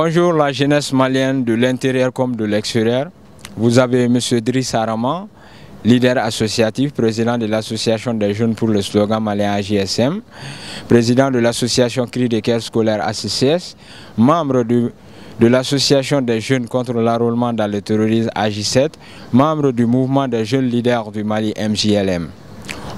Bonjour la jeunesse malienne de l'intérieur comme de l'extérieur. Vous avez M. Driss Arama, leader associatif, président de l'association des jeunes pour le slogan malien AJSM, président de l'association Cri des Caires scolaires ACCS, membre de, de l'association des jeunes contre l'enrôlement dans le terrorisme AJ7, membre du mouvement des jeunes leaders du Mali MJLM.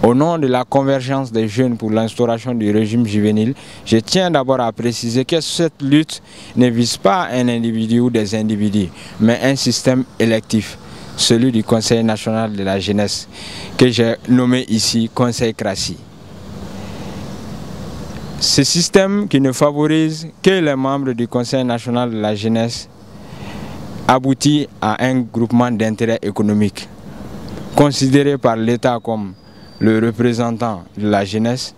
Au nom de la convergence des jeunes pour l'instauration du régime juvénile, je tiens d'abord à préciser que cette lutte ne vise pas un individu ou des individus, mais un système électif, celui du Conseil national de la jeunesse, que j'ai nommé ici Conseil Crassi. Ce système qui ne favorise que les membres du Conseil national de la jeunesse aboutit à un groupement d'intérêts économiques, considéré par l'État comme le représentant de la jeunesse,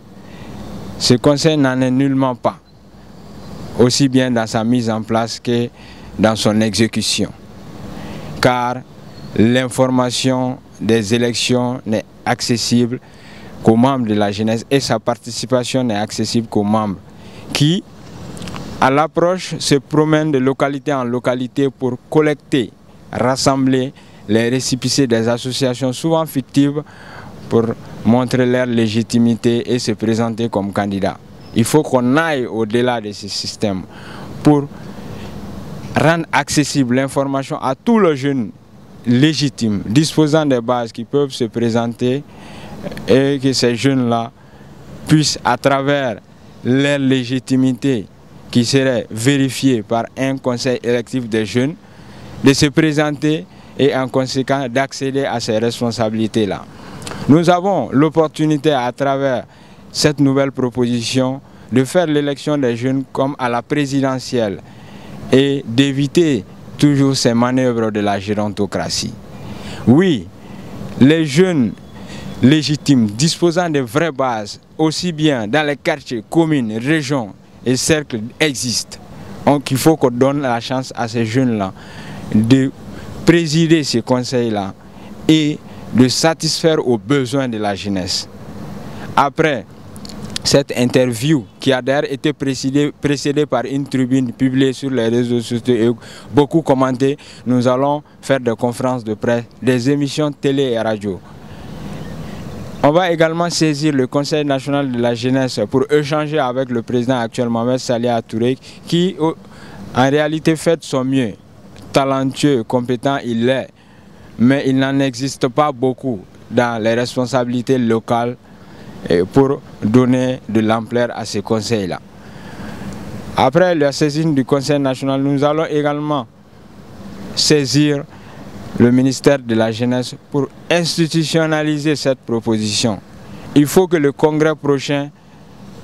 ce conseil n'en est nullement pas, aussi bien dans sa mise en place que dans son exécution. Car l'information des élections n'est accessible qu'aux membres de la jeunesse et sa participation n'est accessible qu'aux membres qui, à l'approche, se promènent de localité en localité pour collecter, rassembler les récipicés des associations souvent fictives pour montrer leur légitimité et se présenter comme candidat. Il faut qu'on aille au-delà de ce système pour rendre accessible l'information à tous les jeunes légitimes, disposant des bases qui peuvent se présenter et que ces jeunes-là puissent, à travers leur légitimité qui serait vérifiée par un conseil électif des jeunes, de se présenter et en conséquence d'accéder à ces responsabilités-là. Nous avons l'opportunité à travers cette nouvelle proposition de faire l'élection des jeunes comme à la présidentielle et d'éviter toujours ces manœuvres de la gérontocratie. Oui, les jeunes légitimes disposant de vraies bases, aussi bien dans les quartiers, communes, régions et cercles existent. Donc il faut qu'on donne la chance à ces jeunes-là de présider ces conseils-là et de satisfaire aux besoins de la jeunesse. Après cette interview qui a d'ailleurs été précédée, par une tribune publiée sur les réseaux sociaux et beaucoup commentée, nous allons faire des conférences de presse, des émissions télé et radio. On va également saisir le Conseil national de la jeunesse pour échanger avec le président actuel Mohamed Salia Touré qui en réalité fait son mieux. Talentueux, compétent, il l'est mais il n'en existe pas beaucoup dans les responsabilités locales pour donner de l'ampleur à ces conseils-là. Après la saisine du Conseil national, nous allons également saisir le ministère de la Jeunesse pour institutionnaliser cette proposition. Il faut que le congrès prochain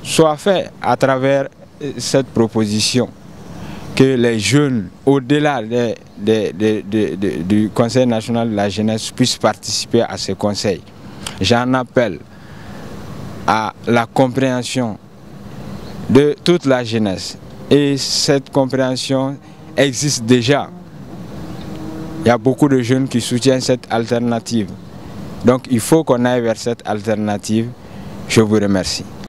soit fait à travers cette proposition que les jeunes, au-delà du Conseil national de la jeunesse, puissent participer à ce conseil. J'en appelle à la compréhension de toute la jeunesse. Et cette compréhension existe déjà. Il y a beaucoup de jeunes qui soutiennent cette alternative. Donc il faut qu'on aille vers cette alternative. Je vous remercie.